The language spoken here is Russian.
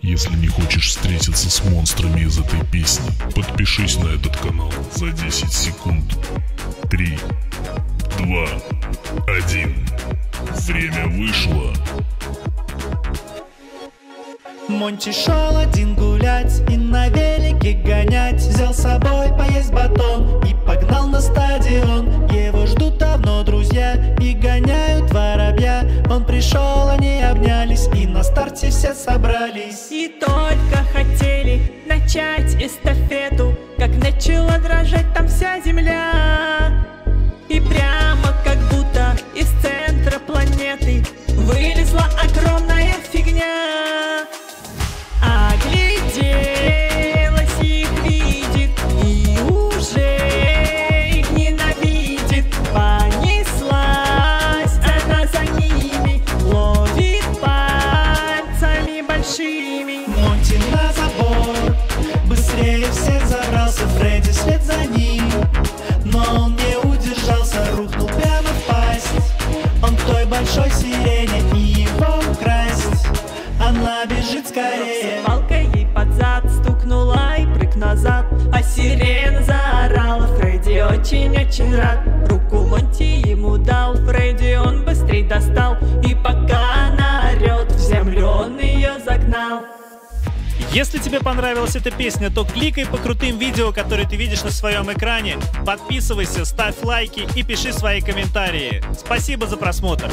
Если не хочешь встретиться с монстрами из этой песни, подпишись на этот канал за 10 секунд. 3, 2, 1. Время вышло. Монти шел один гулять и на велике гонять Взял с собой поесть батон и погнал на стадион Его ждут давно друзья и гоняют воробья Он пришел, они обнялись и на старте все собрались. И только хотели начать эстафету Как начала дрожать там вся земля. И прямо как будто из центра планеты большими Монти на забор Быстрее всех забрался Фредди вслед за ним. Но он не удержался Рухнул прямо в пасть. Он той большой сирене И его украсть. Она бежит скорее. Палка ей под зад стукнула и прыг назад. А сирена заорала Фредди очень-очень рад. Руку загнал Если тебе понравилась эта песня, то кликай по крутым видео, которые ты видишь на своем экране, подписывайся, ставь лайки и пиши свои комментарии. Спасибо за просмотр.